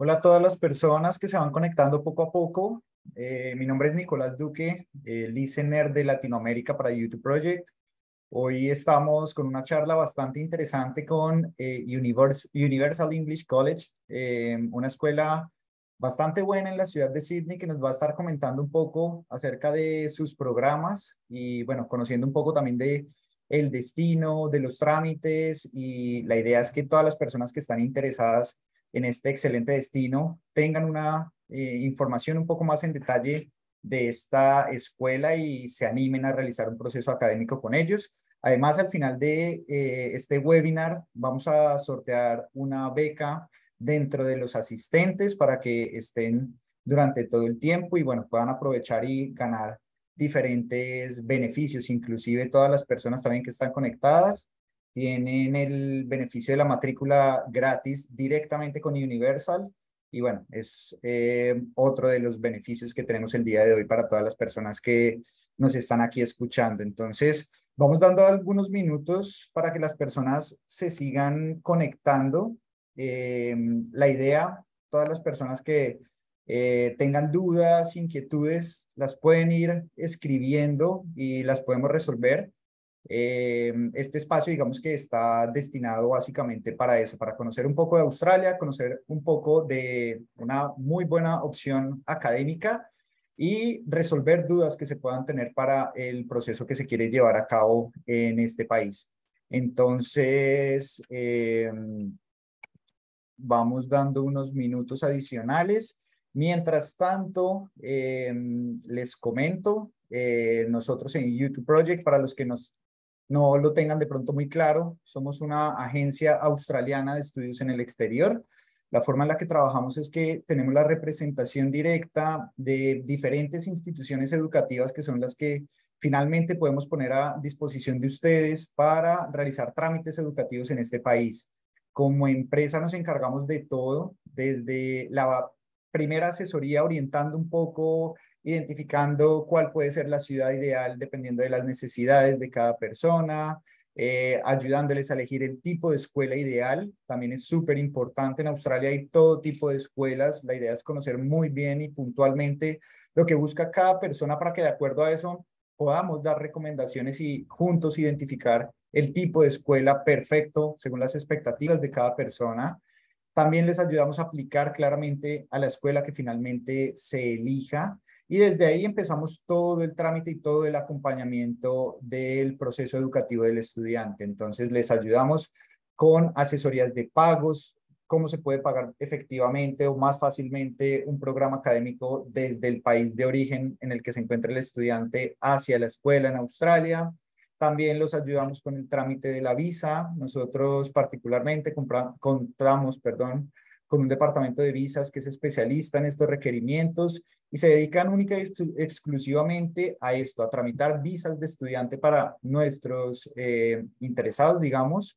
Hola a todas las personas que se van conectando poco a poco. Eh, mi nombre es Nicolás Duque, eh, listener de Latinoamérica para YouTube Project. Hoy estamos con una charla bastante interesante con eh, Universal English College, eh, una escuela bastante buena en la ciudad de Sydney que nos va a estar comentando un poco acerca de sus programas y bueno, conociendo un poco también de el destino, de los trámites y la idea es que todas las personas que están interesadas en este excelente destino tengan una eh, información un poco más en detalle de esta escuela y se animen a realizar un proceso académico con ellos. Además, al final de eh, este webinar vamos a sortear una beca dentro de los asistentes para que estén durante todo el tiempo y bueno, puedan aprovechar y ganar diferentes beneficios, inclusive todas las personas también que están conectadas tienen el beneficio de la matrícula gratis directamente con Universal. Y bueno, es eh, otro de los beneficios que tenemos el día de hoy para todas las personas que nos están aquí escuchando. Entonces, vamos dando algunos minutos para que las personas se sigan conectando. Eh, la idea, todas las personas que eh, tengan dudas, inquietudes, las pueden ir escribiendo y las podemos resolver. Eh, este espacio, digamos que está destinado básicamente para eso, para conocer un poco de Australia, conocer un poco de una muy buena opción académica y resolver dudas que se puedan tener para el proceso que se quiere llevar a cabo en este país. Entonces, eh, vamos dando unos minutos adicionales. Mientras tanto, eh, les comento, nosotros en YouTube Project, para los que no lo tengan de pronto muy claro, somos una agencia australiana de estudios en el exterior. La forma en la que trabajamos es que tenemos la representación directa de diferentes instituciones educativas que son las que finalmente podemos poner a disposición de ustedes para realizar trámites educativos en este país. Como empresa nos encargamos de todo, desde la primera asesoría orientando un poco identificando cuál puede ser la ciudad ideal dependiendo de las necesidades de cada persona, eh, ayudándoles a elegir el tipo de escuela ideal. También es súper importante. En Australia hay todo tipo de escuelas. La idea es conocer muy bien y puntualmente lo que busca cada persona para que de acuerdo a eso podamos dar recomendaciones y juntos identificar el tipo de escuela perfecto según las expectativas de cada persona. También les ayudamos a aplicar claramente a la escuela que finalmente se elija y desde ahí empezamos todo el trámite y todo el acompañamiento del proceso educativo del estudiante. Entonces les ayudamos con asesorías de pagos, cómo se puede pagar efectivamente o más fácilmente un programa académico desde el país de origen en el que se encuentra el estudiante hacia la escuela en Australia. También los ayudamos con el trámite de la visa. Nosotros particularmente contamos, perdón, con un departamento de visas que es especialista en estos requerimientos y se dedican única y exclusivamente a esto, a tramitar visas de estudiante para nuestros eh, interesados, digamos,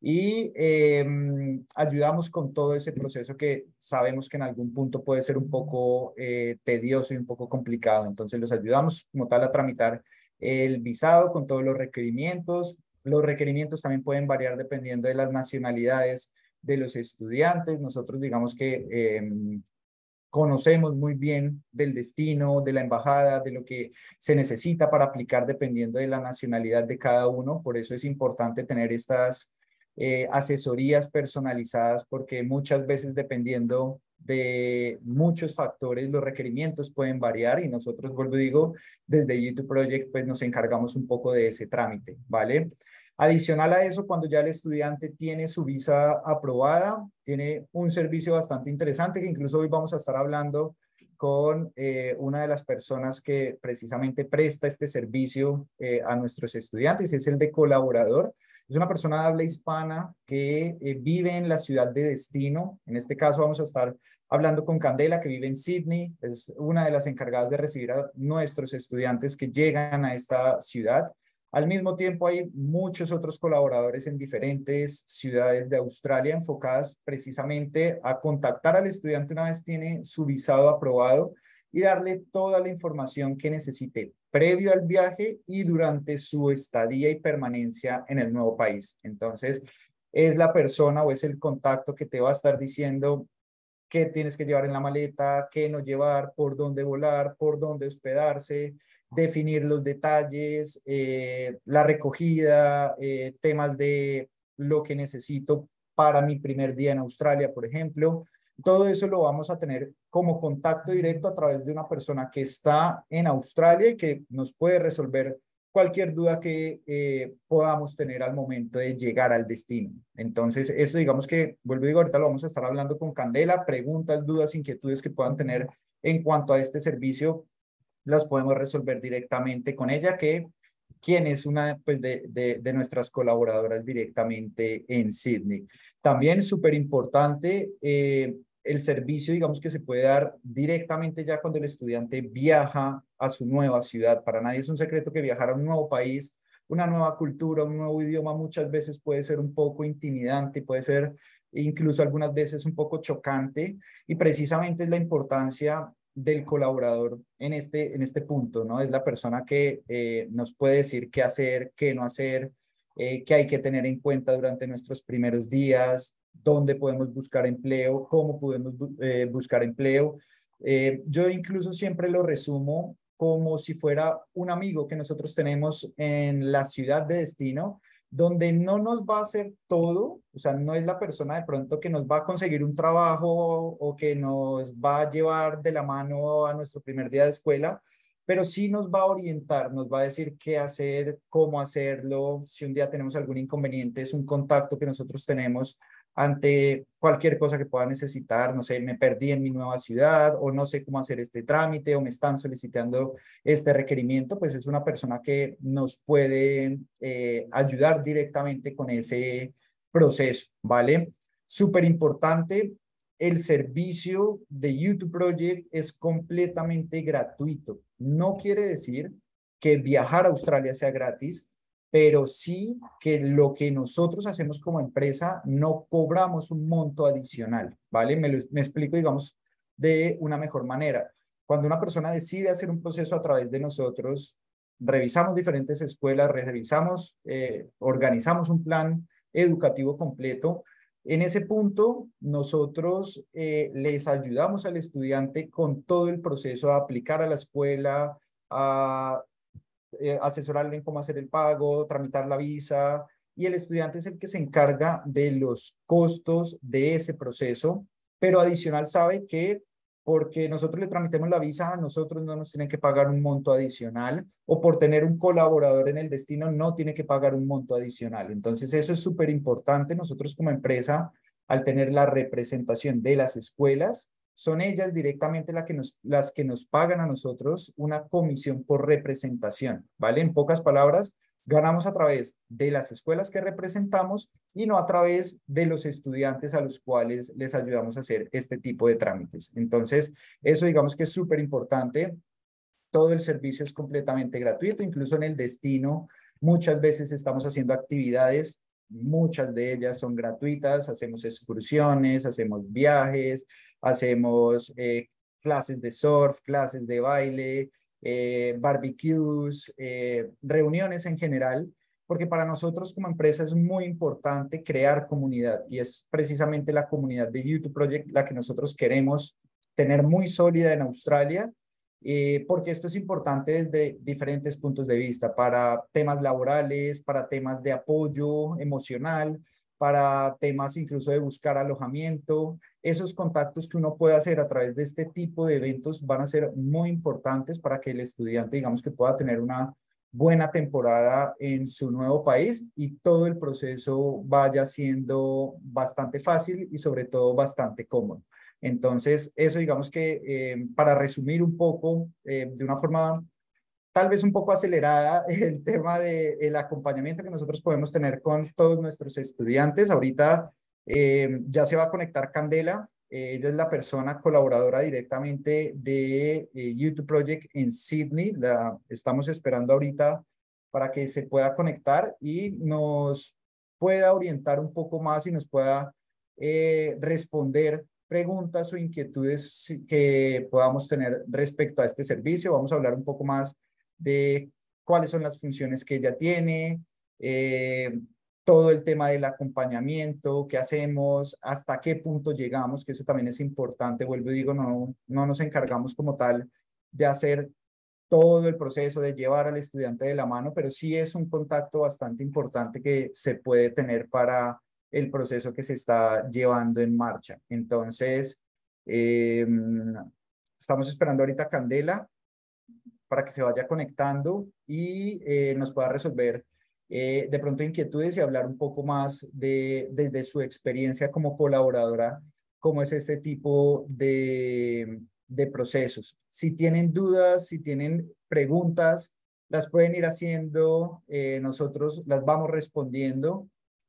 y em, ayudamos con todo ese proceso que sabemos que en algún punto puede ser un poco eh, tedioso y un poco complicado. Entonces los ayudamos como tal a tramitar el visado con todos los requerimientos. Los requerimientos también pueden variar dependiendo de las nacionalidades de los estudiantes. Nosotros digamos que em, conocemos muy bien del destino, de la embajada, de lo que se necesita para aplicar dependiendo de la nacionalidad de cada uno. Por eso es importante tener estas eh, asesorías personalizadas porque muchas veces dependiendo de muchos factores, los requerimientos pueden variar y nosotros, vuelvo digo, desde YouTube Project, pues nos encargamos un poco de ese trámite, ¿vale? Adicional a eso, cuando ya el estudiante tiene su visa aprobada, tiene un servicio bastante interesante que incluso hoy vamos a estar hablando con eh, una de las personas que precisamente presta este servicio eh, a nuestros estudiantes, es el de colaborador. Es una persona de habla hispana que eh, vive en la ciudad de destino. En este caso vamos a estar hablando con Candela, que vive en Sydney. Es una de las encargadas de recibir a nuestros estudiantes que llegan a esta ciudad. Al mismo tiempo, hay muchos otros colaboradores en diferentes ciudades de Australia enfocadas precisamente a contactar al estudiante una vez tiene su visado aprobado y darle toda la información que necesite previo al viaje y durante su estadía y permanencia en el nuevo país. Entonces, es la persona o es el contacto que te va a estar diciendo qué tienes que llevar en la maleta, qué no llevar, por dónde volar, por dónde hospedarse, definir los detalles, eh, la recogida, eh, temas de lo que necesito para mi primer día en Australia, por ejemplo. Todo eso lo vamos a tener como contacto directo a través de una persona que está en Australia y que nos puede resolver cualquier duda que eh, podamos tener al momento de llegar al destino. Entonces, esto digamos que, vuelvo a decir, ahorita lo vamos a estar hablando con Candela, preguntas, dudas, inquietudes que puedan tener en cuanto a este servicio, las podemos resolver directamente con ella, que quien es una pues, de, de, nuestras colaboradoras directamente en Sydney. También súper importante, eh, el servicio, digamos que se puede dar directamente ya cuando el estudiante viaja a su nueva ciudad. Para nadie es un secreto que viajar a un nuevo país, una nueva cultura, un nuevo idioma muchas veces puede ser un poco intimidante, puede ser incluso algunas veces un poco chocante y precisamente es la importancia del colaborador en este, en este punto, ¿no? Es la persona que eh, nos puede decir qué hacer, qué no hacer, eh, qué hay que tener en cuenta durante nuestros primeros días, dónde podemos buscar empleo, cómo podemos eh, buscar empleo. Eh, yo incluso siempre lo resumo como si fuera un amigo que nosotros tenemos en la ciudad de destino, donde no nos va a hacer todo, o sea, no es la persona de pronto que nos va a conseguir un trabajo o que nos va a llevar de la mano a nuestro primer día de escuela, pero sí nos va a orientar, nos va a decir qué hacer, cómo hacerlo, si un día tenemos algún inconveniente, es un contacto que nosotros tenemos ante cualquier cosa que pueda necesitar, no sé, me perdí en mi nueva ciudad o no sé cómo hacer este trámite o me están solicitando este requerimiento, pues es una persona que nos puede eh, ayudar directamente con ese proceso, ¿vale? Súper importante, el servicio de YouTube Project es completamente gratuito. No quiere decir que viajar a Australia sea gratis, pero sí que lo que nosotros hacemos como empresa no cobramos un monto adicional, ¿vale? Me, me explico, digamos, de una mejor manera. Cuando una persona decide hacer un proceso a través de nosotros, revisamos diferentes escuelas, revisamos, eh, organizamos un plan educativo completo. En ese punto, nosotros eh, les ayudamos al estudiante con todo el proceso a aplicar a la escuela, a eh, asesorarle en cómo hacer el pago, tramitar la visa, y el estudiante es el que se encarga de los costos de ese proceso, pero adicional sabe que porque nosotros le tramitemos la visa, nosotros no nos tienen que pagar un monto adicional, o por tener un colaborador en el destino no tiene que pagar un monto adicional. Entonces, eso es súper importante. Nosotros como empresa, al tener la representación de las escuelas, son ellas directamente las que, nos, las que nos pagan a nosotros una comisión por representación, ¿vale? En pocas palabras, ganamos a través de las escuelas que representamos y no a través de los estudiantes a los cuales les ayudamos a hacer este tipo de trámites. Entonces, eso digamos que es súper importante. Todo el servicio es completamente gratuito, incluso en el destino. Muchas veces estamos haciendo actividades muchas de ellas son gratuitas, hacemos excursiones, hacemos viajes, hacemos eh, clases de surf, clases de baile, eh, barbecues, eh, reuniones en general, porque para nosotros como empresa es muy importante crear comunidad y es precisamente la comunidad de YouTube Project la que nosotros queremos tener muy sólida en Australia, porque esto es importante desde diferentes puntos de vista, para temas laborales, para temas de apoyo emocional, para temas incluso de buscar alojamiento. Esos contactos que uno puede hacer a través de este tipo de eventos van a ser muy importantes para que el estudiante, digamos, que pueda tener una buena temporada en su nuevo país y todo el proceso vaya siendo bastante fácil y sobre todo bastante cómodo. Entonces, eso digamos que eh, para resumir un poco eh, de una forma tal vez un poco acelerada el tema del el acompañamiento que nosotros podemos tener con todos nuestros estudiantes. Ahorita eh, ya se va a conectar Candela. ella es la persona colaboradora directamente de eh, YouTube Project en Sydney. La estamos esperando ahorita para que se pueda conectar y nos pueda orientar un poco más y nos pueda eh, responder preguntas o inquietudes que podamos tener respecto a este servicio. Vamos a hablar un poco más de cuáles son las funciones que ella tiene, eh, todo el tema del acompañamiento, qué hacemos, hasta qué punto llegamos, que eso también es importante. Vuelvo y digo, no, no nos encargamos como tal de hacer todo el proceso, de llevar al estudiante de la mano, pero sí es un contacto bastante importante que se puede tener para el proceso que se está llevando en marcha. Entonces, em, estamos esperando ahorita Candela para que se vaya conectando y eh, nos pueda resolver eh, de pronto inquietudes y hablar un poco más de, desde su experiencia como colaboradora, cómo es este tipo de, de procesos. Si tienen dudas, si tienen preguntas, las pueden ir haciendo, eh, nosotros las vamos respondiendo,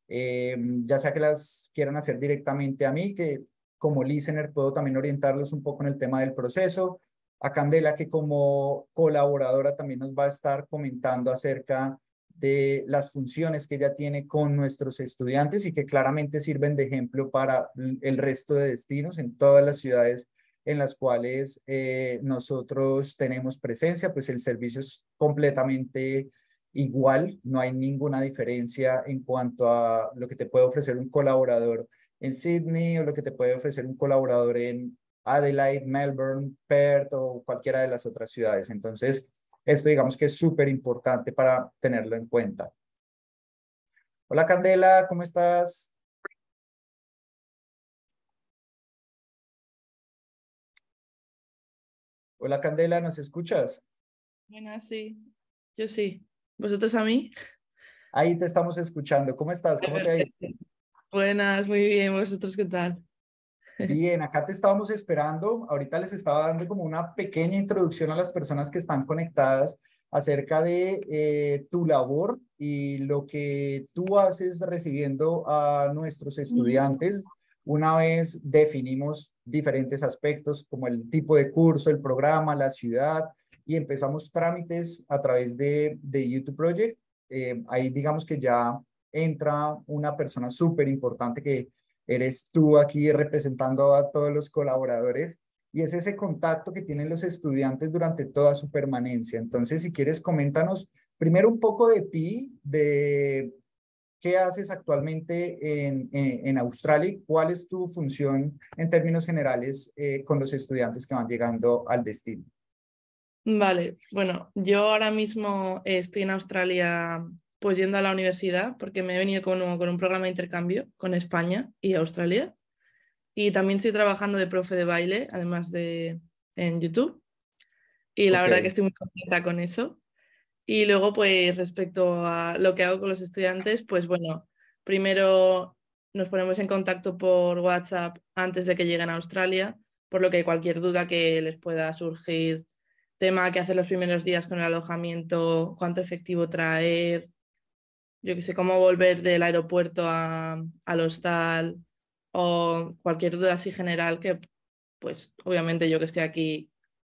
eh, ya sea que las quieran hacer directamente a mí, que como listener puedo también orientarlos un poco en el tema del proceso, a Candela, que como colaboradora también nos va a estar comentando acerca de las funciones que ella tiene con nuestros estudiantes y que claramente sirven de ejemplo para el resto de destinos en todas las ciudades en las cuales eh, nosotros tenemos presencia, pues el servicio es completamente igual, no hay ninguna diferencia en cuanto a lo que te puede ofrecer un colaborador en Sydney o lo que te puede ofrecer un colaborador en Adelaide, Melbourne, Perth o cualquiera de las otras ciudades. Entonces, esto digamos que es súper importante para tenerlo en cuenta. Hola Candela, ¿cómo estás? Hola Candela, ¿nos escuchas? Buenas, sí. Yo sí. ¿Vosotros a mí? Ahí te estamos escuchando. ¿Cómo estás? ¿Cómo te ha ido? Buenas, muy bien. ¿Vosotros qué tal? Bien, acá te estábamos esperando. Ahorita les estaba dando como una pequeña introducción a las personas que están conectadas acerca de eh, tu labor y lo que tú haces recibiendo a nuestros estudiantes. Una vez definimos diferentes aspectos como el tipo de curso, el programa, la ciudad y empezamos trámites a través de, de YouTube Project, eh, ahí digamos que ya entra una persona súper importante que eres tú aquí representando a todos los colaboradores y es ese contacto que tienen los estudiantes durante toda su permanencia. Entonces, si quieres, coméntanos primero un poco de ti, de qué haces actualmente en, en, Australia, cuál es tu función en términos generales eh, con los estudiantes que van llegando al destino. Vale, bueno, yo ahora mismo estoy en Australia pues yendo a la universidad porque me he venido con un, con un programa de intercambio con España y Australia. Y también estoy trabajando de profe de baile, además de en YouTube. Y la verdad que estoy muy contenta con eso. Y luego, pues respecto a lo que hago con los estudiantes, pues bueno, primero nos ponemos en contacto por WhatsApp antes de que lleguen a Australia, por lo que cualquier duda que les pueda surgir, tema que hacer los primeros días con el alojamiento, cuánto efectivo traer, yo que sé, cómo volver del aeropuerto a, al hostal o cualquier duda así general que, pues obviamente yo que estoy aquí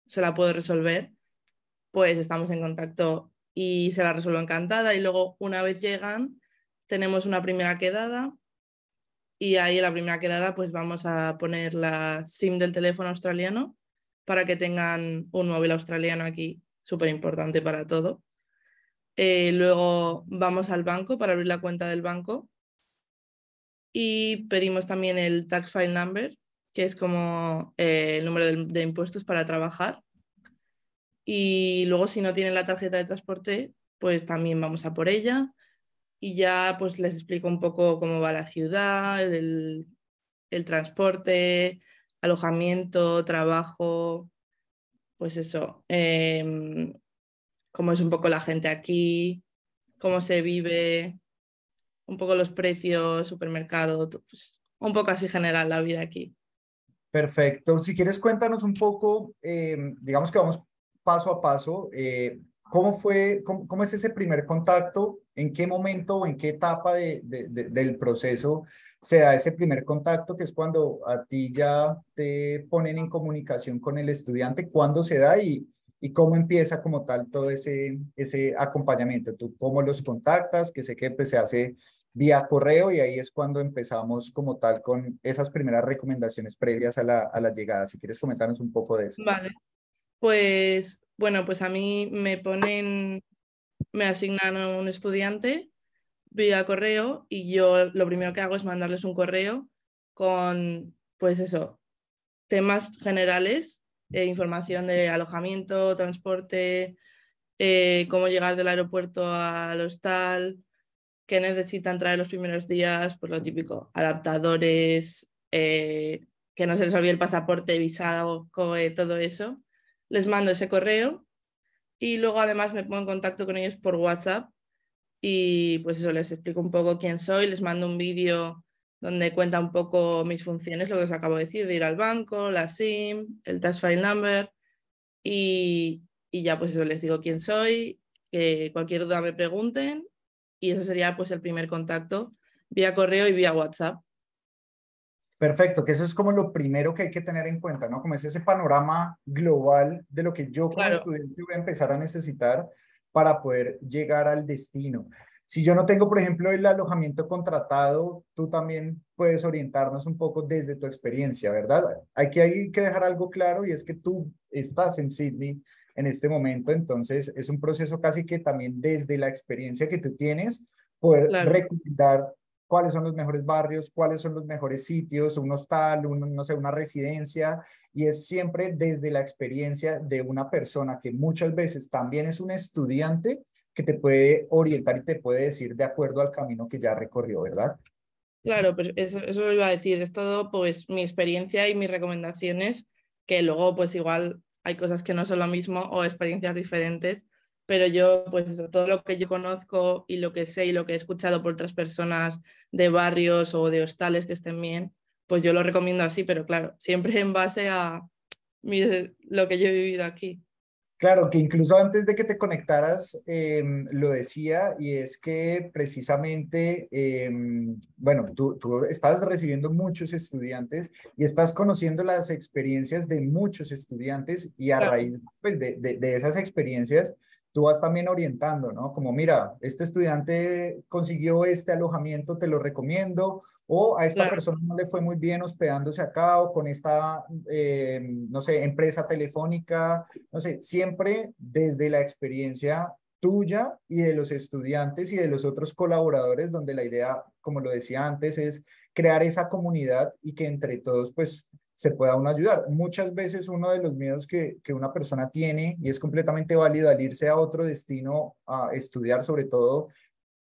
se la puedo resolver, pues estamos en contacto y se la resuelvo encantada y luego una vez llegan tenemos una primera quedada y ahí en la primera quedada pues vamos a poner la SIM del teléfono australiano para que tengan un móvil australiano aquí, súper importante para todo. Eh, luego vamos al banco para abrir la cuenta del banco y pedimos también el tax file number, que es como eh, el número de, impuestos para trabajar. Y luego si no tienen la tarjeta de transporte, pues también vamos a por ella. Y ya pues les explico un poco cómo va la ciudad, el, transporte, alojamiento, trabajo, pues eso. Em, cómo es un poco la gente aquí, cómo se vive, un poco los precios, supermercado, pues, un poco así general la vida aquí. Perfecto. Si quieres, cuéntanos un poco, em, digamos que vamos paso a paso. Eh, ¿Cómo fue, cómo, es ese primer contacto? ¿En qué momento o en qué etapa de, del proceso se da ese primer contacto, que es cuando a ti ya te ponen en comunicación con el estudiante? ¿Cuándo se da y, y cómo empieza como tal todo ese, ese acompañamiento. Tú cómo los contactas, que sé que pues, se hace vía correo y ahí es cuando empezamos como tal con esas primeras recomendaciones previas a la, a la llegada. Si quieres comentarnos un poco de eso. Vale, pues bueno, pues a mí me ponen, me asignan a un estudiante vía correo y yo lo primero que hago es mandarles un correo con, pues eso, temas generales, eh, información de alojamiento, transporte, eh, cómo llegar del aeropuerto al hostal, qué necesitan traer los primeros días, pues lo típico, adaptadores, eh, que no se les olvide el pasaporte, visado, COE, todo eso. Les mando ese correo y luego además me pongo en contacto con ellos por WhatsApp y pues eso, les explico un poco quién soy, les mando un vídeo donde cuenta un poco mis funciones, lo que os acabo de decir, de ir al banco, la SIM, el tax file number y, y ya pues eso, les digo quién soy, que cualquier duda me pregunten y ese sería pues el primer contacto vía correo y vía WhatsApp. Perfecto, que eso es como lo primero que hay que tener en cuenta, ¿no? Como es ese panorama global de lo que yo como estudiante voy a empezar a necesitar para poder llegar al destino. Si yo no tengo, por ejemplo, el alojamiento contratado, tú también puedes orientarnos un poco desde tu experiencia, ¿verdad? Hay que, hay que dejar algo claro y es que tú estás en Sydney en este momento, entonces es un proceso casi que también desde la experiencia que tú tienes, poder recomendar cuáles son los mejores barrios, cuáles son los mejores sitios, un hostal, un, no sé, una residencia, y es siempre desde la experiencia de una persona que muchas veces también es un estudiante que te puede orientar y te puede decir de acuerdo al camino que ya recorrió, ¿verdad? Claro, pero eso, eso lo iba a decir, es todo pues mi experiencia y mis recomendaciones, que luego pues igual hay cosas que no son lo mismo o experiencias diferentes, pero yo, pues todo lo que yo conozco y lo que sé y lo que he escuchado por otras personas de barrios o de hostales que estén bien, pues yo lo recomiendo así, pero claro, siempre en base a lo que yo he vivido aquí. Claro, que incluso antes de que te conectaras, em, lo decía, y es que precisamente, em, bueno, tú, tú, estás recibiendo muchos estudiantes y estás conociendo las experiencias de muchos estudiantes y a raíz pues, de, de, de, esas experiencias, tú vas también orientando, ¿no? Como, mira, este estudiante consiguió este alojamiento, te lo recomiendo, o a esta persona no le fue muy bien hospedándose acá o con esta, eh, no sé, empresa telefónica, no sé, siempre desde la experiencia tuya y de los estudiantes y de los otros colaboradores, donde la idea, como lo decía antes, es crear esa comunidad y que entre todos, pues, se pueda uno ayudar. Muchas veces uno de los miedos que, que una persona tiene, y es completamente válido al irse a otro destino a estudiar, sobre todo,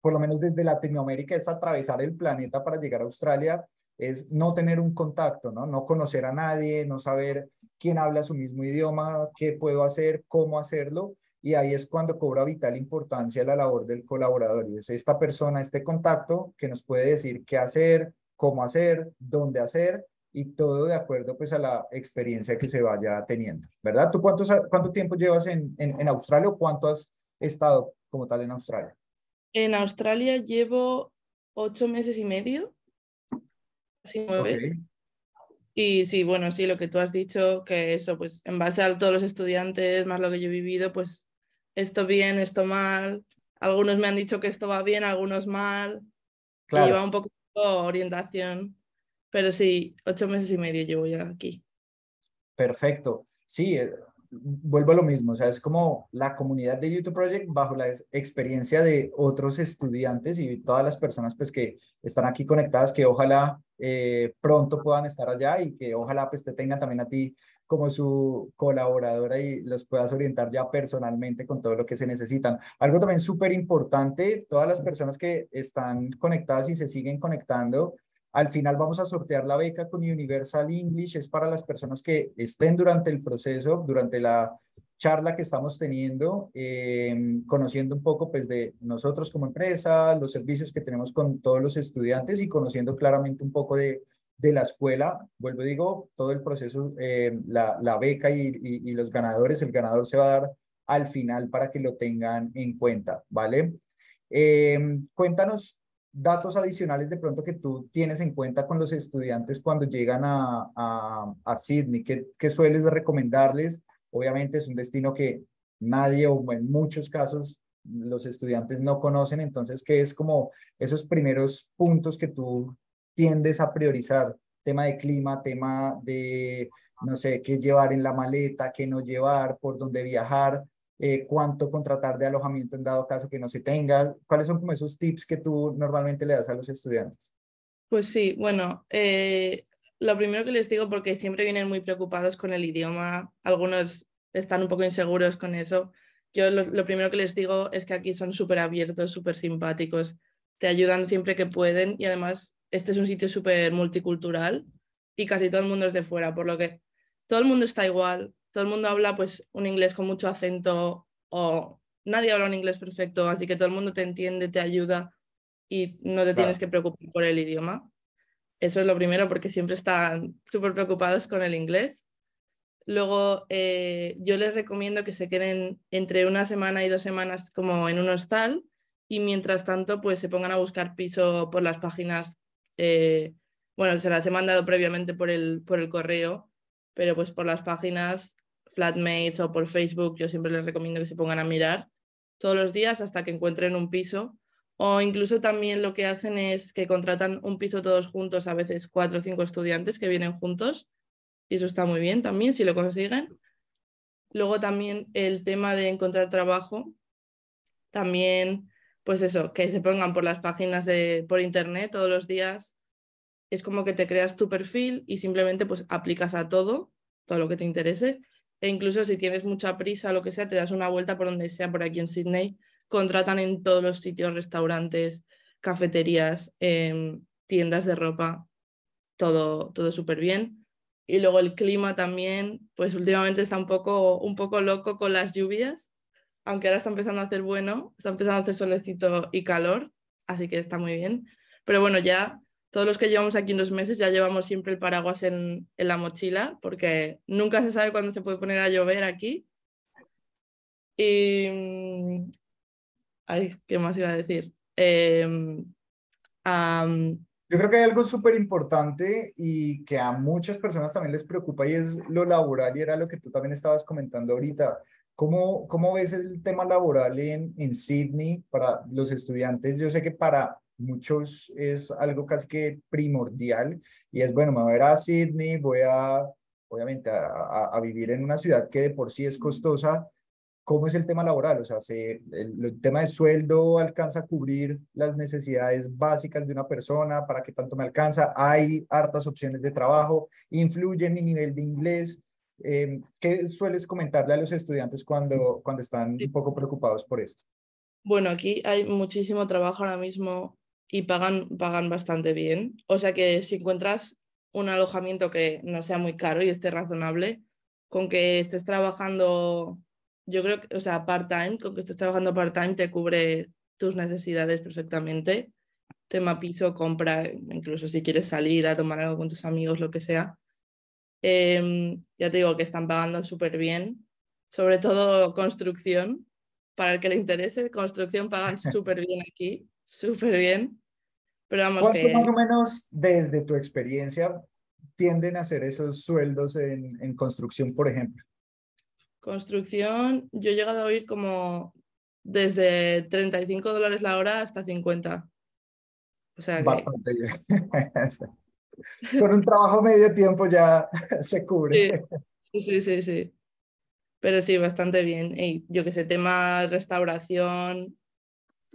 por lo menos desde Latinoamérica, es atravesar el planeta para llegar a Australia, es no tener un contacto, ¿no? No conocer a nadie, no saber quién habla su mismo idioma, qué puedo hacer, cómo hacerlo. Y ahí es cuando cobra vital importancia la labor del colaborador. Y es esta persona, este contacto que nos puede decir qué hacer, cómo hacer, dónde hacer y todo de acuerdo pues a la experiencia que se vaya teniendo, ¿verdad? ¿Tú cuántos, cuánto tiempo llevas en, en, Australia o cuánto has estado como tal en Australia? En Australia llevo ocho meses y medio, casi nueve. Y sí, bueno, sí, lo que tú has dicho, que eso, pues en base a todos los estudiantes, más lo que yo he vivido, pues esto bien, esto mal. Algunos me han dicho que esto va bien, algunos mal. Claro. lleva un poco de orientación. Pero sí, ocho meses y medio llevo ya aquí. Perfecto. Sí, eh, vuelvo a lo mismo, o sea, es como la comunidad de YouTube Project bajo la experiencia de otros estudiantes y todas las personas pues que están aquí conectadas, que ojalá eh, pronto puedan estar allá y que ojalá pues te tengan también a ti como su colaboradora y los puedas orientar ya personalmente con todo lo que se necesitan. Algo también súper importante, todas las personas que están conectadas y se siguen conectando, al final vamos a sortear la beca con Universal English. Es para las personas que estén durante el proceso, durante la charla que estamos teniendo, em, conociendo un poco pues de nosotros como empresa, los servicios que tenemos con todos los estudiantes y conociendo claramente un poco de, de la escuela. Vuelvo, digo, todo el proceso, em, la, la, beca y, y, los ganadores, el ganador se va a dar al final para que lo tengan en cuenta, ¿vale? Em, cuéntanos datos adicionales de pronto que tú tienes en cuenta con los estudiantes cuando llegan a, a, a Sydney? ¿Qué, ¿Qué, sueles recomendarles? Obviamente es un destino que nadie o en muchos casos los estudiantes no conocen, entonces, ¿qué es como esos primeros puntos que tú tiendes a priorizar? Tema de clima, tema de, no sé, qué llevar en la maleta, qué no llevar, por dónde viajar, eh, cuánto contratar de alojamiento en dado caso que no se tenga. ¿Cuáles son como esos tips que tú normalmente le das a los estudiantes? Pues sí, bueno, eh, lo primero que les digo, porque siempre vienen muy preocupados con el idioma, algunos están un poco inseguros con eso. Yo lo, primero que les digo es que aquí son súper abiertos, súper simpáticos, te ayudan siempre que pueden y además este es un sitio súper multicultural y casi todo el mundo es de fuera, por lo que todo el mundo está igual, todo el mundo habla pues un inglés con mucho acento o nadie habla un inglés perfecto, así que todo el mundo te entiende, te ayuda y no te tienes que preocupar por el idioma. Eso es lo primero porque siempre están súper preocupados con el inglés. Luego, eh, yo les recomiendo que se queden entre una semana y dos semanas como en un hostal y mientras tanto, pues se pongan a buscar piso por las páginas. Eh, bueno, se las he mandado previamente por el, por el correo, pero pues por las páginas Flatmates o por Facebook, yo siempre les recomiendo que se pongan a mirar todos los días hasta que encuentren un piso. O incluso también lo que hacen es que contratan un piso todos juntos, a veces cuatro o cinco estudiantes que vienen juntos y eso está muy bien también si lo consiguen. Luego también el tema de encontrar trabajo, también pues eso, que se pongan por las páginas de por internet todos los días. Es como que te creas tu perfil y simplemente pues aplicas a todo, todo lo que te interese. E incluso si tienes mucha prisa, lo que sea, te das una vuelta por donde sea, por aquí en Sydney. Contratan en todos los sitios, restaurantes, cafeterías, em, tiendas de ropa, todo, todo súper bien. Y luego el clima también, pues últimamente está un poco, un poco loco con las lluvias, aunque ahora está empezando a hacer bueno, está empezando a hacer solecito y calor, así que está muy bien. Pero bueno, ya todos los que llevamos aquí unos meses ya llevamos siempre el paraguas en, la mochila, porque nunca se sabe cuándo se puede poner a llover aquí. Y... Mm, ay, ¿qué más iba a decir? Eh, yo creo que hay algo súper importante y que a muchas personas también les preocupa y es lo laboral y era lo que tú también estabas comentando ahorita. ¿Cómo, cómo ves el tema laboral en, en Sydney para los estudiantes? Yo sé que para muchos es algo casi que primordial y es, bueno, me voy a ir a Sydney, voy a, obviamente, a, a vivir en una ciudad que de por sí es costosa, ¿Cómo es el tema laboral? O sea, se, el, tema de sueldo alcanza a cubrir las necesidades básicas de una persona, para qué tanto me alcanza, hay hartas opciones de trabajo, influye mi nivel de inglés. Eh, ¿Qué sueles comentarle a los estudiantes cuando, cuando están un poco preocupados por esto? Bueno, aquí hay muchísimo trabajo ahora mismo y pagan, pagan bastante bien. O sea que si encuentras un alojamiento que no sea muy caro y esté razonable, con que estés trabajando yo creo que, o sea, part-time, con que estés trabajando part-time te cubre tus necesidades perfectamente. Tema piso, compra, incluso si quieres salir a tomar algo con tus amigos, lo que sea. Em, ya te digo que están pagando súper bien, sobre todo construcción. Para el que le interese, construcción pagan súper bien aquí, súper bien. Pero vamos ¿Cuánto más o menos desde tu experiencia tienden a ser esos sueldos en, en construcción, por ejemplo? Construcción, yo he llegado a oír como desde 35 dólares la hora hasta 50. O sea Bastante bien. Con un trabajo medio tiempo ya se cubre. Sí, sí, sí, sí. Pero sí, bastante bien. Y yo que sé, tema restauración,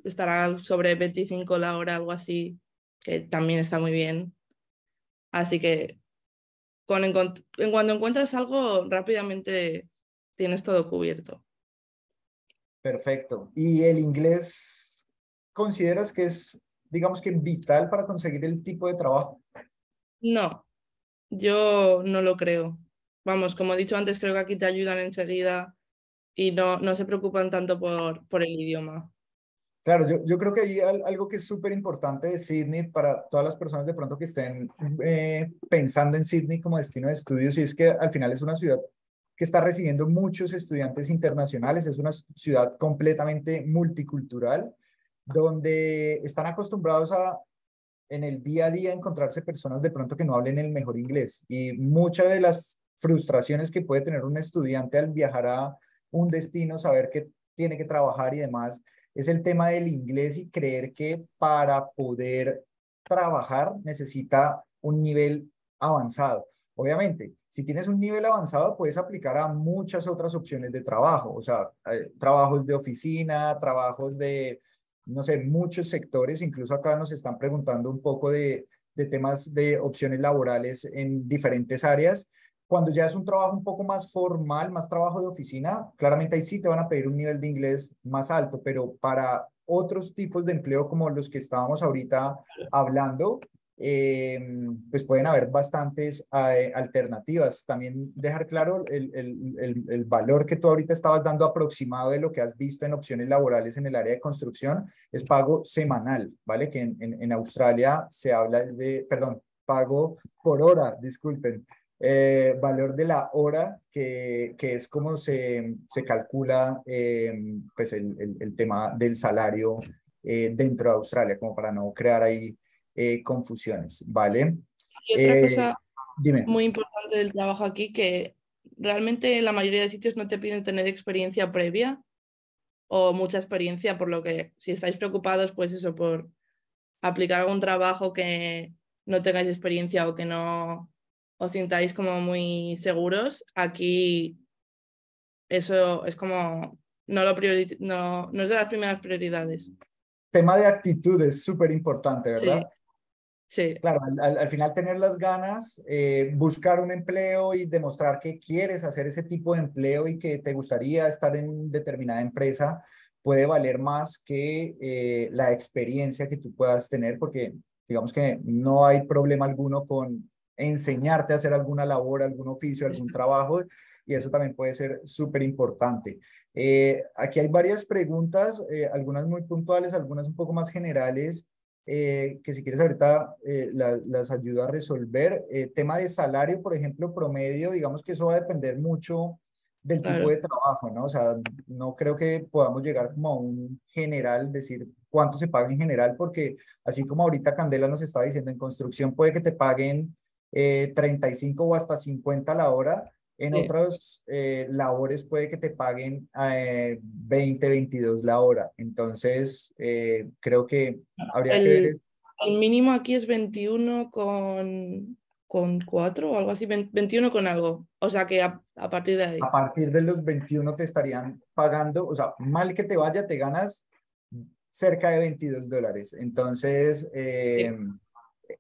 estará sobre 25 la hora, algo así, que también está muy bien. Así que con, en cuanto encuentras algo, rápidamente tienes todo cubierto. Perfecto. ¿Y el inglés consideras que es, digamos que vital para conseguir el tipo de trabajo? No, yo no lo creo. Vamos, como he dicho antes, creo que aquí te ayudan enseguida y no, no se preocupan tanto por, por el idioma. Claro, yo, yo creo que hay algo que es súper importante de Sydney para todas las personas de pronto que estén eh, pensando en Sydney como destino de estudios y es que al final es una ciudad que está recibiendo muchos estudiantes internacionales. Es una ciudad completamente multicultural, donde están acostumbrados a en el día a día encontrarse personas de pronto que no hablen el mejor inglés. Y muchas de las frustraciones que puede tener un estudiante al viajar a un destino, saber que tiene que trabajar y demás, es el tema del inglés y creer que para poder trabajar necesita un nivel avanzado. Obviamente, si tienes un nivel avanzado, puedes aplicar a muchas otras opciones de trabajo, o sea, eh, trabajos de oficina, trabajos de, no sé, muchos sectores, incluso acá nos están preguntando un poco de, de temas de opciones laborales en diferentes áreas. Cuando ya es un trabajo un poco más formal, más trabajo de oficina, claramente ahí sí te van a pedir un nivel de inglés más alto, pero para otros tipos de empleo como los que estábamos ahorita hablando, eh, pues pueden haber bastantes eh, alternativas. También dejar claro el, el, el, valor que tú ahorita estabas dando aproximado de lo que has visto en opciones laborales en el área de construcción es pago semanal, ¿vale? Que en, en, Australia se habla de, perdón, pago por hora, disculpen. Eh, valor de la hora, que, que es como se, se calcula pues el, el, tema del salario dentro de Australia, como para no crear ahí eh, confusiones, ¿vale? Y otra eh, cosa muy importante del trabajo aquí, que realmente en la mayoría de sitios no te piden tener experiencia previa o mucha experiencia, por lo que si estáis preocupados, pues eso, por aplicar algún trabajo que no tengáis experiencia o que no os sintáis como muy seguros, aquí eso es como no, lo no, no es de las primeras prioridades. Tema de actitud es súper importante, ¿verdad? Sí. Claro, al, final tener las ganas, eh, buscar un empleo y demostrar que quieres hacer ese tipo de empleo y que te gustaría estar en determinada empresa puede valer más que eh, la experiencia que tú puedas tener, porque digamos que no hay problema alguno con enseñarte a hacer alguna labor, algún oficio, algún trabajo, y eso también puede ser súper importante. Eh, aquí hay varias preguntas, algunas muy puntuales, algunas un poco más generales. Eh, que si quieres ahorita eh, las ayuda a resolver. Eh, tema de salario, por ejemplo, promedio, digamos que eso va a depender mucho del tipo de trabajo, ¿no? O sea, no creo que podamos llegar como a un general, decir cuánto se paga en general, porque así como ahorita Candela nos estaba diciendo, en construcción puede que te paguen 35 o hasta 50 la hora, en otras eh, labores puede que te paguen eh, 20, 22 la hora. Entonces, eh, creo que habría el, que ver. El mínimo aquí es 21 con, con 4 o algo así, 21 con algo. O sea que a, partir de ahí. A partir de los 21 te estarían pagando, o sea, mal que te vaya, te ganas cerca de 22 dólares. Entonces, eh,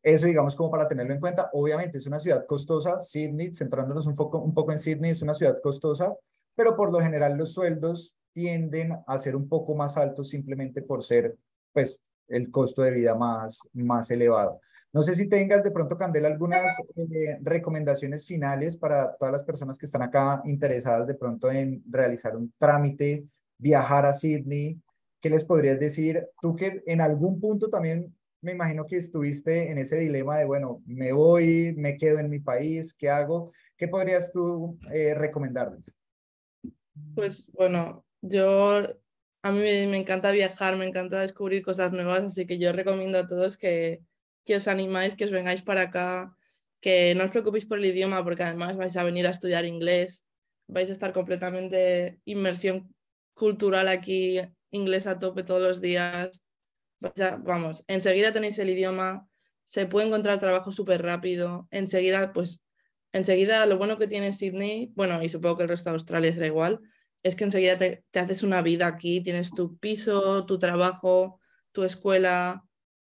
eso, digamos, como para tenerlo en cuenta. Obviamente es una ciudad costosa, Sydney, centrándonos un poco, un poco en Sydney, es una ciudad costosa, pero por lo general los sueldos tienden a ser un poco más altos simplemente por ser, pues, el costo de vida más, más elevado. No sé si tengas de pronto, Candela, algunas eh, recomendaciones finales para todas las personas que están acá interesadas de pronto en realizar un trámite, viajar a Sydney. ¿Qué les podrías decir? Tú que en algún punto también me imagino que estuviste en ese dilema de, bueno, me voy, me quedo en mi país, ¿qué hago? ¿Qué podrías tú eh, recomendarles? Pues bueno, yo, a mí me, encanta viajar, me encanta descubrir cosas nuevas, así que yo recomiendo a todos que, que os animáis, que os vengáis para acá, que no os preocupéis por el idioma, porque además vais a venir a estudiar inglés, vais a estar completamente inmersión cultural aquí, inglés a tope todos los días vamos, enseguida tenéis el idioma, se puede encontrar trabajo súper rápido, enseguida, pues, enseguida lo bueno que tiene Sydney, bueno, y supongo que el resto de Australia será igual, es que enseguida te, haces una vida aquí, tienes tu piso, tu trabajo, tu escuela,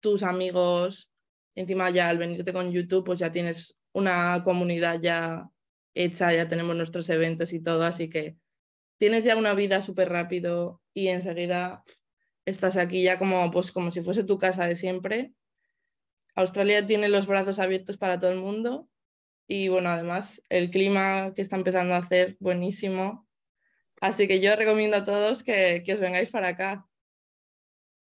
tus amigos, encima ya al venirte con YouTube, pues ya tienes una comunidad ya hecha, ya tenemos nuestros eventos y todo, así que tienes ya una vida súper rápido y enseguida estás aquí ya como, pues, como si fuese tu casa de siempre. Australia tiene los brazos abiertos para todo el mundo y bueno, además el clima que está empezando a hacer buenísimo. Así que yo recomiendo a todos que, que os vengáis para acá.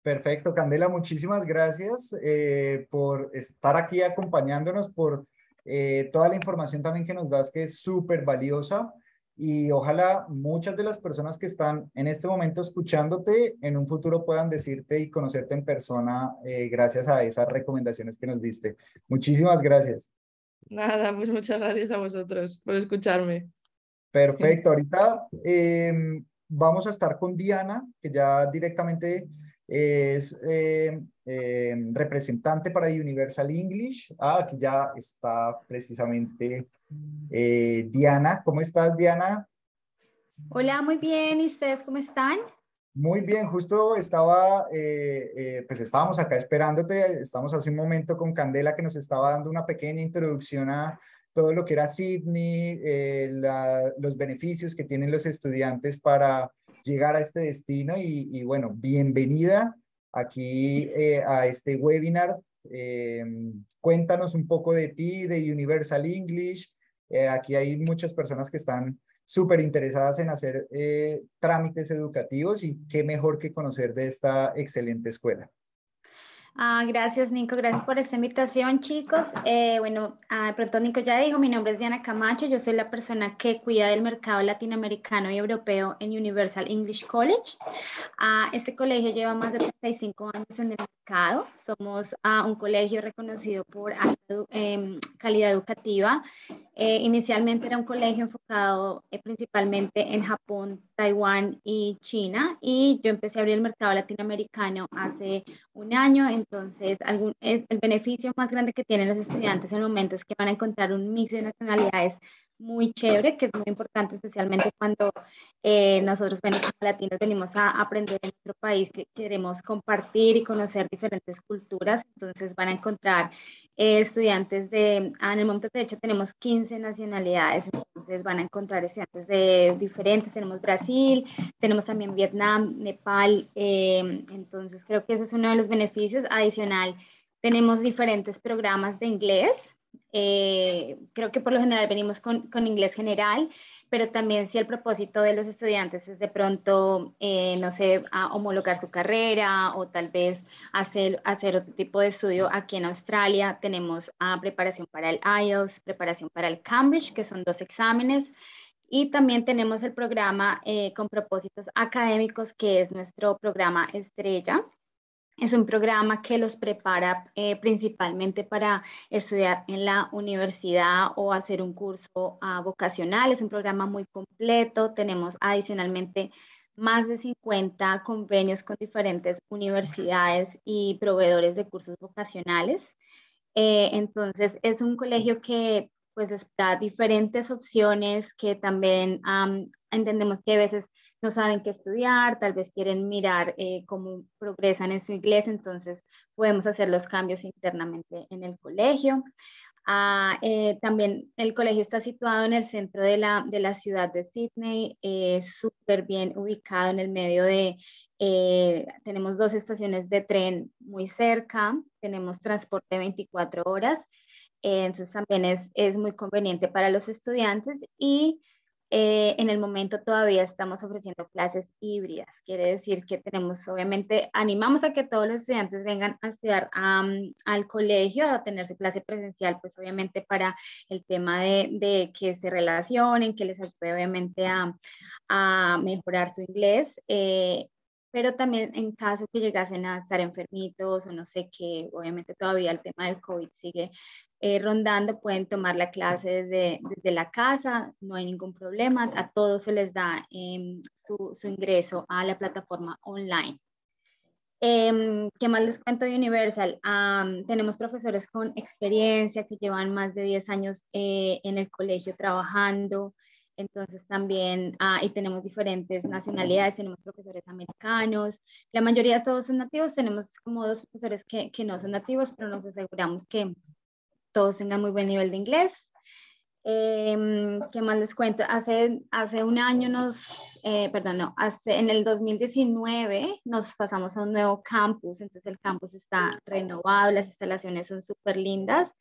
Perfecto, Candela, muchísimas gracias eh, por estar aquí acompañándonos, por eh, toda la información también que nos das, que es súper valiosa y ojalá muchas de las personas que están en este momento escuchándote en un futuro puedan decirte y conocerte en persona eh, gracias a esas recomendaciones que nos diste. Muchísimas gracias. Nada, pues muchas gracias a vosotros por escucharme. Perfecto, ahorita em, vamos a estar con Diana, que ya directamente es eh, eh, representante para Universal English. Ah, aquí ya está precisamente eh, Diana. ¿Cómo estás, Diana? Hola, muy bien. ¿Y ustedes cómo están? Muy bien, justo estaba, pues estábamos acá esperándote, estamos hace un momento con Candela que nos estaba dando una pequeña introducción a todo lo que era Sydney, los beneficios que tienen los estudiantes para llegar a este destino y, bueno, bienvenida aquí eh, a este webinar. Eh, cuéntanos un poco de ti, de Universal English. Eh, aquí hay muchas personas que están súper interesadas en hacer trámites educativos y qué mejor que conocer de esta excelente escuela. Ah, gracias, Nico. Gracias por esta invitación, chicos. Eh, bueno, ah, pronto Nico ya dijo, mi nombre es Diana Camacho. Yo soy la persona que cuida del mercado latinoamericano y europeo en Universal English College. Ah, este colegio lleva más de 35 años en el mercado. Somos un colegio reconocido por em, calidad educativa. Eh, inicialmente era un colegio enfocado eh, principalmente en Japón, Taiwán y China. Y yo empecé a abrir el mercado latinoamericano hace un año entonces, algún, es, el beneficio más grande que tienen los estudiantes en el momento es que van a encontrar un mix de nacionalidades muy chévere, que es muy importante, especialmente cuando eh, nosotros, bueno, latinos, venimos a aprender en nuestro país, que queremos compartir y conocer diferentes culturas, entonces van a encontrar eh, estudiantes de, ah, en el momento de hecho tenemos 15 nacionalidades, entonces van a encontrar estudiantes de diferentes, tenemos Brasil, tenemos también Vietnam, Nepal, eh, entonces creo que ese es uno de los beneficios. Adicional, tenemos diferentes programas de inglés, eh, creo que por lo general venimos con, con, inglés general, pero también si el propósito de los estudiantes es de pronto, eh, no sé, homologar su carrera o tal vez hacer, hacer otro tipo de estudio aquí en Australia, tenemos a preparación para el IELTS, preparación para el Cambridge, que son dos exámenes. Y también tenemos el programa eh, con propósitos académicos, que es nuestro programa estrella, es un programa que los prepara eh, principalmente para estudiar en la universidad o hacer un curso ah, vocacional. Es un programa muy completo. Tenemos adicionalmente más de 50 convenios con diferentes universidades y proveedores de cursos vocacionales. Eh, entonces, es un colegio que pues les da diferentes opciones que también entendemos que a veces no saben qué estudiar, tal vez quieren mirar eh, cómo progresan en su inglés, entonces podemos hacer los cambios internamente en el colegio. Ah, eh, también el colegio está situado en el centro de la, de la ciudad de Sydney, eh, súper bien ubicado en el medio de, tenemos dos estaciones de tren muy cerca, tenemos transporte 24 horas, entonces también es, es muy conveniente para los estudiantes y eh, en el momento todavía estamos ofreciendo clases híbridas. Quiere decir que tenemos, obviamente, animamos a que todos los estudiantes vengan a estudiar al colegio, a tener su clase presencial, pues obviamente para el tema de, que se relacionen, que les ayude obviamente a, a mejorar su inglés. Eh, pero también en caso que llegasen a estar enfermitos o no sé qué, obviamente todavía el tema del COVID sigue eh, rondando, pueden tomar la clase desde, desde la casa, no hay ningún problema, a todos se les da em, su, su, ingreso a la plataforma online. Eh, ¿Qué más les cuento de Universal? tenemos profesores con experiencia que llevan más de 10 años eh, en el colegio trabajando, entonces también, ah, y tenemos diferentes nacionalidades, tenemos profesores americanos, la mayoría de todos son nativos, tenemos como dos profesores que, que no son nativos, pero nos aseguramos que todos tengan muy buen nivel de inglés. Eh, ¿Qué más les cuento? Hace, hace un año nos, eh, perdón, no, hace, en el 2019 nos pasamos a un nuevo campus, entonces el campus está renovado, las instalaciones son súper lindas,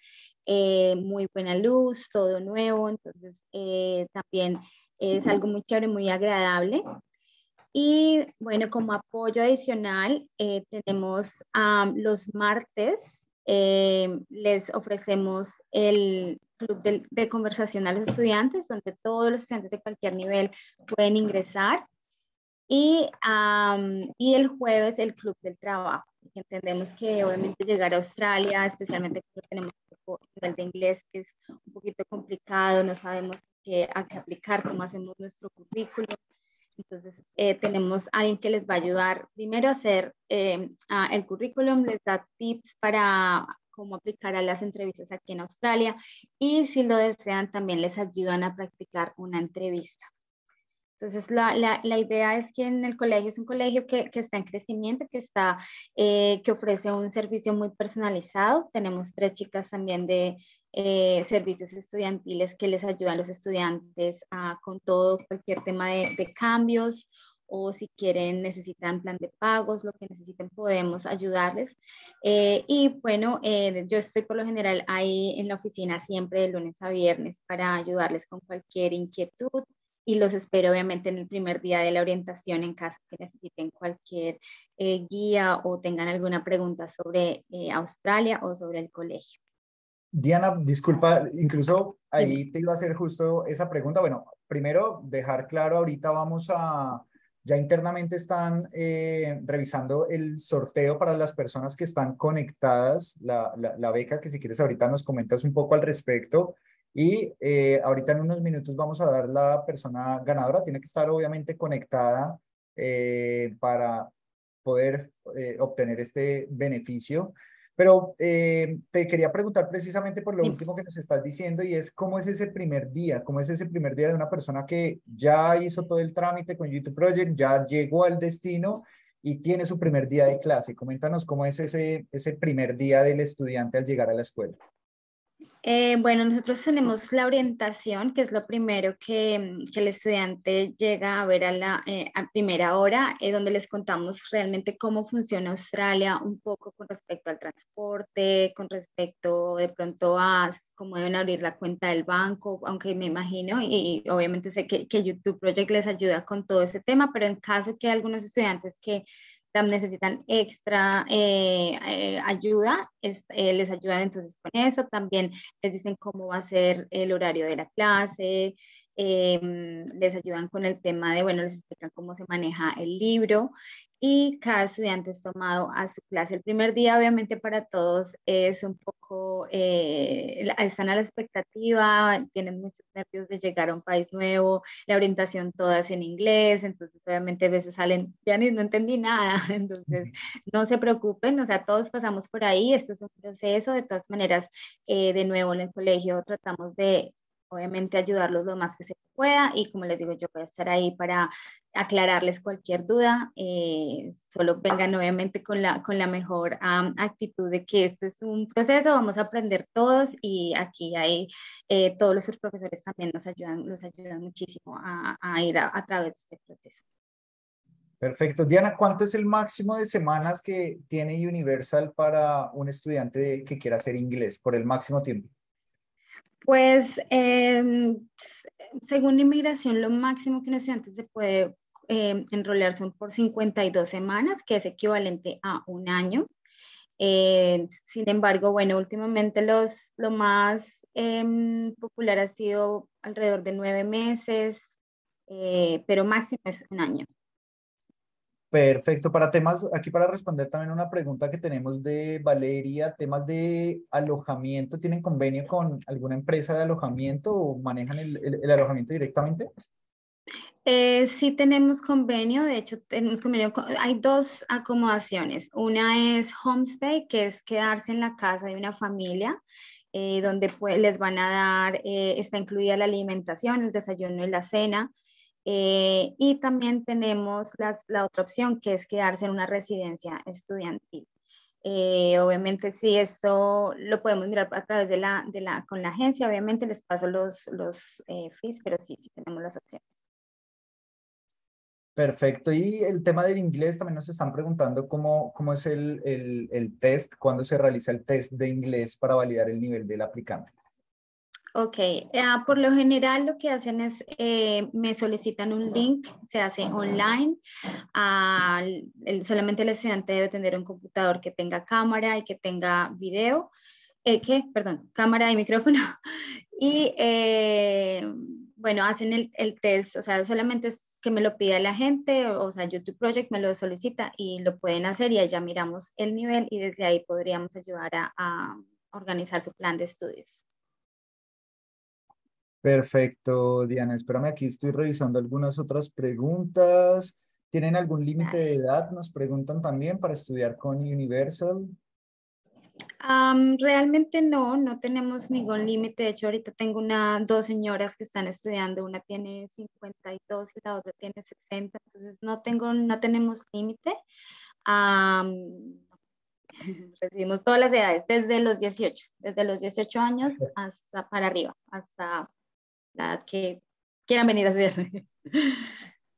eh, muy buena luz, todo nuevo, entonces eh, también es algo muy chévere, muy agradable. Y bueno, como apoyo adicional, tenemos los martes eh, les ofrecemos el club de, conversación a los estudiantes, donde todos los estudiantes de cualquier nivel pueden ingresar. Y, y el jueves el club del trabajo. Entendemos que obviamente llegar a Australia, especialmente cuando tenemos nivel de inglés que es un poquito complicado, no sabemos qué, a qué aplicar, cómo hacemos nuestro currículum. Entonces, eh, tenemos a alguien que les va a ayudar primero a hacer eh, el currículum, les da tips para cómo aplicar a las entrevistas aquí en Australia y si lo desean también les ayudan a practicar una entrevista. Entonces, la, la, la, idea es que en el colegio es un colegio que, que está en crecimiento, que, está, eh, que ofrece un servicio muy personalizado. Tenemos tres chicas también de eh, servicios estudiantiles que les ayudan a los estudiantes a, con todo, cualquier tema de, de, cambios o si quieren, necesitan plan de pagos, lo que necesiten, podemos ayudarles. Eh, y bueno, yo estoy por lo general ahí en la oficina siempre de lunes a viernes para ayudarles con cualquier inquietud y los espero obviamente en el primer día de la orientación en caso que necesiten cualquier eh, guía o tengan alguna pregunta sobre eh, Australia o sobre el colegio. Diana, disculpa, incluso ahí te iba a hacer justo esa pregunta. Bueno, primero dejar claro, ahorita vamos a, ya internamente están eh, revisando el sorteo para las personas que están conectadas, la, la, la beca, que si quieres ahorita nos comentas un poco al respecto. Y eh, ahorita en unos minutos vamos a dar la persona ganadora. Tiene que estar obviamente conectada eh, para poder eh, obtener este beneficio. Pero te quería preguntar precisamente por lo último que nos estás diciendo y es cómo es ese primer día, cómo es ese primer día de una persona que ya hizo todo el trámite con YouTube Project, ya llegó al destino y tiene su primer día de clase. Coméntanos cómo es ese, ese primer día del estudiante al llegar a la escuela. Eh, bueno, nosotros tenemos la orientación, que es lo primero que, mm, que el estudiante llega a ver a la eh, primera hora, eh, donde les contamos realmente cómo funciona Australia, un poco con respecto al transporte, con respecto de pronto a cómo deben abrir la cuenta del banco, aunque me imagino, y, y obviamente sé que, que YouTube Project les ayuda con todo ese tema, pero en caso que algunos estudiantes que necesitan extra eh, eh, ayuda, eh, les ayudan entonces con eso, también les dicen cómo va a ser el horario de la clase, em, les ayudan con el tema de, bueno, les explican cómo se maneja el libro y cada estudiante es tomado a su clase. El primer día, obviamente, para todos es un poco, eh, están a la expectativa, tienen muchos nervios de llegar a un país nuevo, la orientación toda es en inglés, entonces obviamente a veces salen, ya ni no entendí nada, entonces no se preocupen, o sea, todos pasamos por ahí, esto es un proceso, de todas maneras, eh, de nuevo en el colegio tratamos de obviamente ayudarlos lo más que se pueda y como les digo, yo voy a estar ahí para aclararles cualquier duda, eh, solo vengan obviamente con la, con la mejor actitud de que esto es un proceso, vamos a aprender todos y aquí hay, eh, todos los profesores también nos ayudan, nos ayudan muchísimo a, a ir a, a través de este proceso. Perfecto. Diana, ¿cuánto es el máximo de semanas que tiene Universal para un estudiante que quiera hacer inglés por el máximo tiempo? Pues eh, según inmigración, lo máximo que un estudiante se puede eh, enrolar son por 52 semanas, que es equivalente a un año. Eh, sin embargo, bueno, últimamente los, lo más em, popular ha sido alrededor de nueve meses, eh, pero máximo es un año. Perfecto. Para temas, aquí para responder también una pregunta que tenemos de Valeria, temas de alojamiento, ¿tienen convenio con alguna empresa de alojamiento o manejan el, alojamiento directamente? Eh, sí tenemos convenio, de hecho tenemos convenio, hay dos acomodaciones. Una es homestay, que es quedarse en la casa de una familia, eh, donde pues, les van a dar, eh, está incluida la alimentación, el desayuno y la cena. Eh, y también tenemos las, la otra opción que es quedarse en una residencia estudiantil. Eh, obviamente sí, eso lo podemos mirar a través de la, de la, con la agencia, obviamente les paso los, los eh, fees, pero sí, sí tenemos las opciones. Perfecto. Y el tema del inglés, también nos están preguntando cómo, cómo es el, el, el test, cuándo se realiza el test de inglés para validar el nivel del aplicante. Ok, uh, por lo general lo que hacen es, eh, me solicitan un link, se hace online, uh, el, solamente el estudiante debe tener un computador que tenga cámara y que tenga video, eh, que, perdón, cámara y micrófono, y eh, bueno, hacen el, el, test, o sea, solamente es que me lo pida la gente, o sea, YouTube Project me lo solicita y lo pueden hacer y allá miramos el nivel y desde ahí podríamos ayudar a, a organizar su plan de estudios. Perfecto, Diana. Espérame, aquí estoy revisando algunas otras preguntas. ¿Tienen algún límite de edad? Nos preguntan también para estudiar con Universal. realmente no, no tenemos ningún límite. De hecho, ahorita tengo una, dos señoras que están estudiando. Una tiene 52 y la otra tiene 60. Entonces, no, tengo, no tenemos límite. recibimos todas las edades, desde los 18, desde los 18 años hasta para arriba, hasta la que quieran venir a hacer.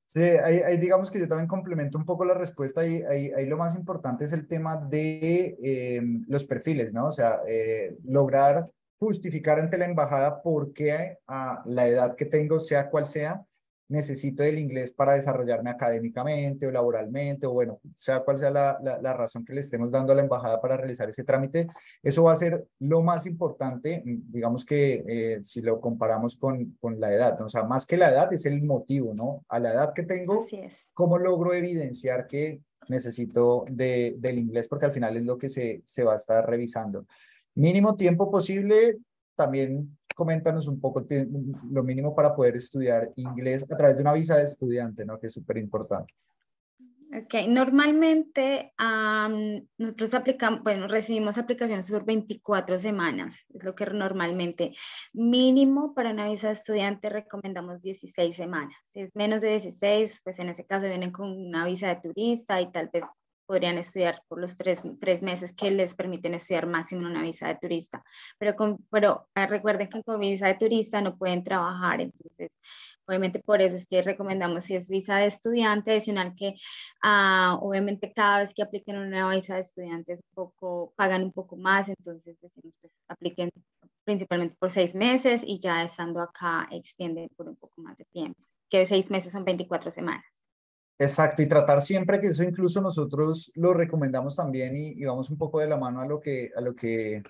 Sí, ahí, digamos que yo también complemento un poco la respuesta ahí, ahí lo más importante es el tema de em, los perfiles, ¿no? O sea, eh, lograr justificar ante la embajada por qué a la edad que tengo, sea cual sea, necesito del inglés para desarrollarme académicamente o laboralmente, o bueno, sea cual sea la, la, razón que le estemos dando a la embajada para realizar ese trámite, eso va a ser lo más importante, digamos que eh, si lo comparamos con, con la edad, o sea, más que la edad es el motivo, ¿no? A la edad que tengo, ¿cómo logro evidenciar que necesito de, del inglés? Porque al final es lo que se, se va a estar revisando. Mínimo tiempo posible, también coméntanos un poco lo mínimo para poder estudiar inglés a través de una visa de estudiante, ¿no? Que es súper importante. Ok, normalmente nosotros aplicamos, bueno, recibimos aplicaciones por 24 semanas, es lo que normalmente mínimo para una visa de estudiante recomendamos 16 semanas. Si es menos de 16, pues en ese caso vienen con una visa de turista y tal vez podrían estudiar por los tres, tres, meses que les permiten estudiar máximo una visa de turista. Pero, con, pero ah, recuerden que con visa de turista no pueden trabajar, entonces obviamente por eso es que recomendamos si es visa de estudiante adicional que uh, obviamente cada vez que apliquen una visa de estudiante es un poco, pagan un poco más, entonces decimos pues apliquen principalmente por seis meses y ya estando acá extienden por un poco más de tiempo, que seis meses son 24 semanas. Exacto, y tratar siempre que eso incluso nosotros lo recomendamos también y, vamos un poco de la mano a lo que, a lo que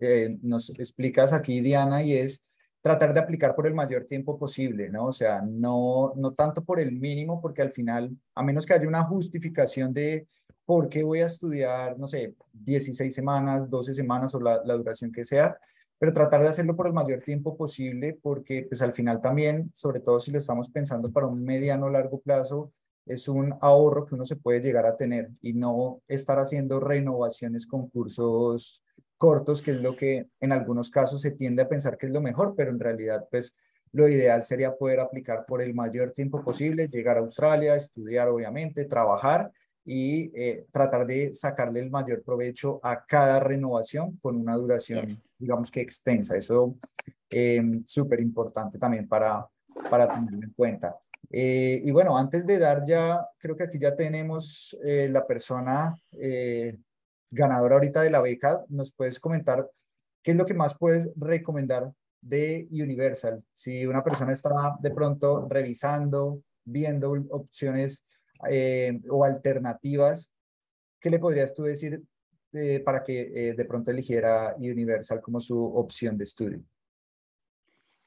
eh, nos explicas aquí, Diana, y es tratar de aplicar por el mayor tiempo posible, ¿no? O sea, no, no tanto por el mínimo, porque al final, a menos que haya una justificación de por qué voy a estudiar, no sé, 16 semanas, 12 semanas o la, la duración que sea, pero tratar de hacerlo por el mayor tiempo posible porque pues al final también, sobre todo si lo estamos pensando para un mediano o largo plazo, es un ahorro que uno se puede llegar a tener y no estar haciendo renovaciones con cursos cortos, que es lo que en algunos casos se tiende a pensar que es lo mejor, pero en realidad pues lo ideal sería poder aplicar por el mayor tiempo posible, llegar a Australia, estudiar obviamente, trabajar y eh, tratar de sacarle el mayor provecho a cada renovación con una duración, digamos que extensa. Eso es eh, súper importante también para, para tenerlo en cuenta. Eh, y bueno, antes de dar ya, creo que aquí ya tenemos la persona ganadora ahorita de la beca. ¿Nos puedes comentar qué es lo que más puedes recomendar de Universal? Si una persona está de pronto revisando, viendo opciones eh, o alternativas, ¿qué le podrías tú decir eh, para que eh, de pronto eligiera Universal como su opción de estudio?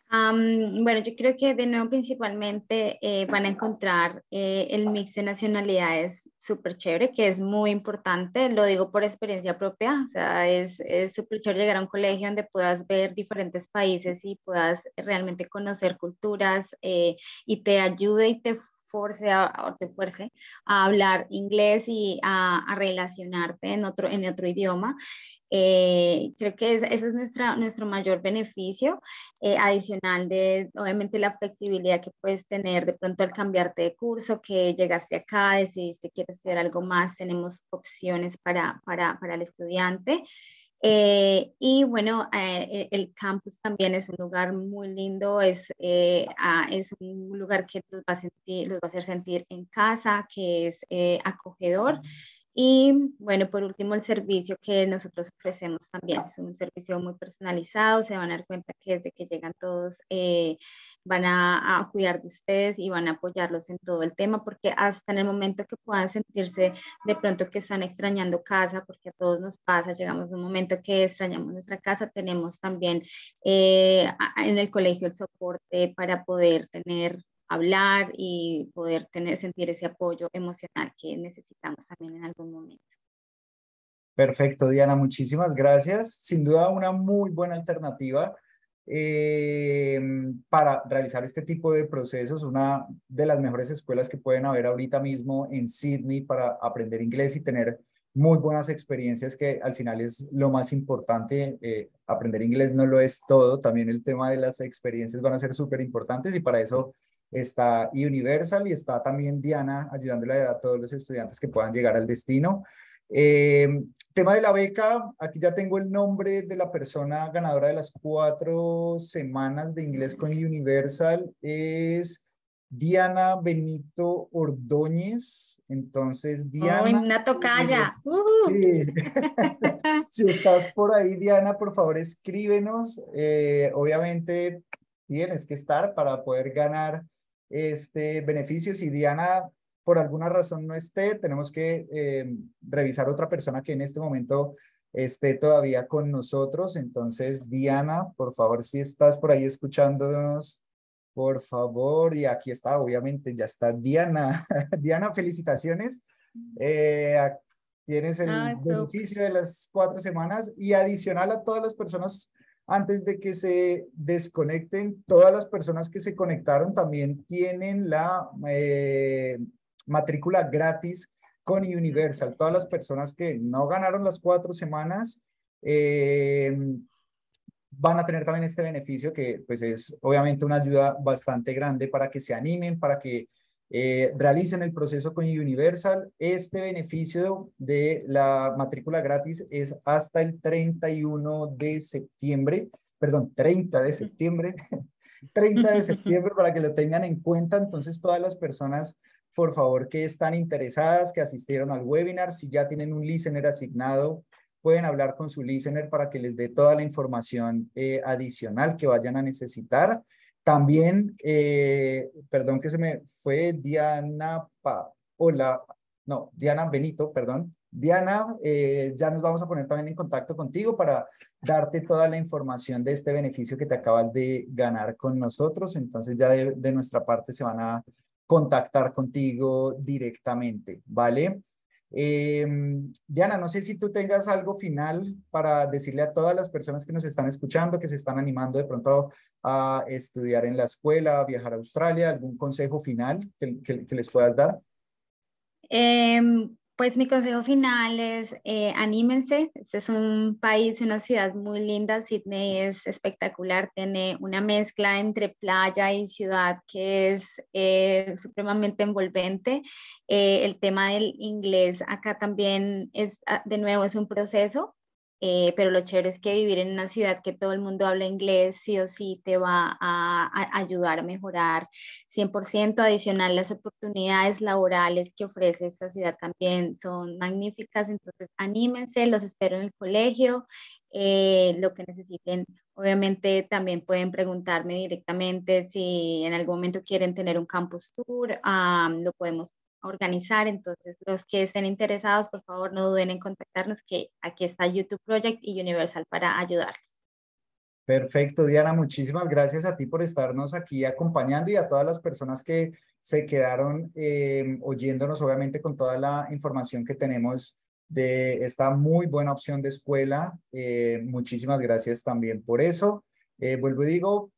bueno, yo creo que de nuevo principalmente van a encontrar el mix de nacionalidades súper chévere, que es muy importante, lo digo por experiencia propia, o sea, es súper chévere llegar a un colegio donde puedas ver diferentes países y puedas realmente conocer culturas y te ayude y te force a, te fuerce a hablar inglés y a, a, relacionarte en otro, en otro idioma. Eh, creo que ese es nuestra, nuestro mayor beneficio, eh, adicional de, obviamente, la flexibilidad que puedes tener de pronto al cambiarte de curso, que llegaste acá, decidiste quieres estudiar algo más, tenemos opciones para, para, para el estudiante. Eh, y bueno, eh, el campus también es un lugar muy lindo, es, eh, ah, es un lugar que los va, a sentir, los va a hacer sentir en casa, que es acogedor. Y bueno, por último, el servicio que nosotros ofrecemos también es un servicio muy personalizado. Se van a dar cuenta que desde que llegan todos van a, cuidar de ustedes y van a apoyarlos en todo el tema, porque hasta en el momento que puedan sentirse de pronto que están extrañando casa, porque a todos nos pasa, llegamos a un momento que extrañamos nuestra casa, tenemos también eh, en el colegio el soporte para poder tener hablar y poder tener, sentir ese apoyo emocional que necesitamos también en algún momento. Perfecto, Diana, muchísimas gracias. Sin duda una muy buena alternativa. Eh, para realizar este tipo de procesos, una de las mejores escuelas que pueden haber ahorita mismo en Sydney para aprender inglés y tener muy buenas experiencias que al final es lo más importante. Eh, aprender inglés no lo es todo, también el tema de las experiencias van a ser súper importantes y para eso está Universal y está también Diana ayudándole a todos los estudiantes que puedan llegar al destino. Eh, tema de la beca, aquí ya tengo el nombre de la persona ganadora de las cuatro semanas de inglés con Universal, es Diana Benito Ordóñez. Entonces, Diana. una tocaya. si estás por ahí, Diana, por favor, escríbenos. Eh, obviamente, tienes que estar para poder ganar este beneficio. Si Diana por alguna razón no esté, tenemos que eh, revisar otra persona que en este momento esté todavía con nosotros. Entonces, Diana, por favor, si estás por ahí escuchándonos, por favor, y aquí está, obviamente, ya está Diana. Diana, felicitaciones. Eh, tienes el ah, beneficio de las cuatro semanas y adicional a todas las personas antes de que se desconecten, todas las personas que se conectaron también tienen la eh, matrícula gratis con Universal. Todas las personas que no ganaron las cuatro semanas eh, van a tener también este beneficio que pues es obviamente una ayuda bastante grande para que se animen, para que eh, realicen el proceso con Universal. Este beneficio de la matrícula gratis es hasta el 31 de septiembre, perdón, 30 de septiembre, 30 de septiembre para que lo tengan en cuenta. Entonces, todas las personas por favor, que están interesadas, que asistieron al webinar. Si ya tienen un listener asignado, pueden hablar con su listener para que les dé toda la información eh, adicional que vayan a necesitar. También, eh, perdón que se me fue Diana Paola, no, Diana Benito, perdón. Diana, eh, ya nos vamos a poner también en contacto contigo para darte toda la información de este beneficio que te acabas de ganar con nosotros. Entonces ya de nuestra parte se van a contactar contigo directamente, ¿vale? Em, Diana, no sé si tú tengas algo final para decirle a todas las personas que nos están escuchando, que se están animando de pronto a estudiar en la escuela, a viajar a Australia, algún consejo final que, les puedas dar. Em, pues mi consejo final es eh, anímense. Este es un país una ciudad muy linda. Sydney es espectacular. Tiene una mezcla entre playa y ciudad que es eh, supremamente envolvente. Eh, el tema del inglés acá también es, ah, de nuevo, es un proceso. Eh, pero lo chévere es que vivir en una ciudad que todo el mundo habla inglés, sí o sí, te va a, ayudar a mejorar 100%. Adicional, las oportunidades laborales que ofrece esta ciudad también son magníficas, entonces anímense, los espero en el colegio, eh, lo que necesiten. Obviamente también pueden preguntarme directamente si en algún momento quieren tener un campus tour, lo podemos organizar. Entonces, los que estén interesados, por favor, no duden en contactarnos, que aquí está YouTube Project y Universal para ayudarles. Perfecto, Diana, muchísimas gracias a ti por estarnos aquí acompañando y a todas las personas que se quedaron em, oyéndonos, obviamente con toda la información que tenemos de esta muy buena opción de escuela. Eh, muchísimas gracias también por eso. Eh, vuelvo y digo,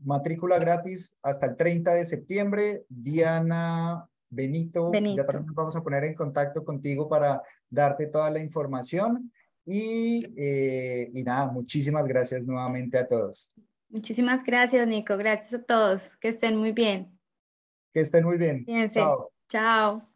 matrícula gratis hasta el 30 de septiembre. Diana Benito, ya también nos vamos a poner en contacto contigo para darte toda la información. Y, eh, y nada, muchísimas gracias nuevamente a todos. Muchísimas gracias, Nico. Gracias a todos. Que estén muy bien. Que estén muy bien. Chao. Chao.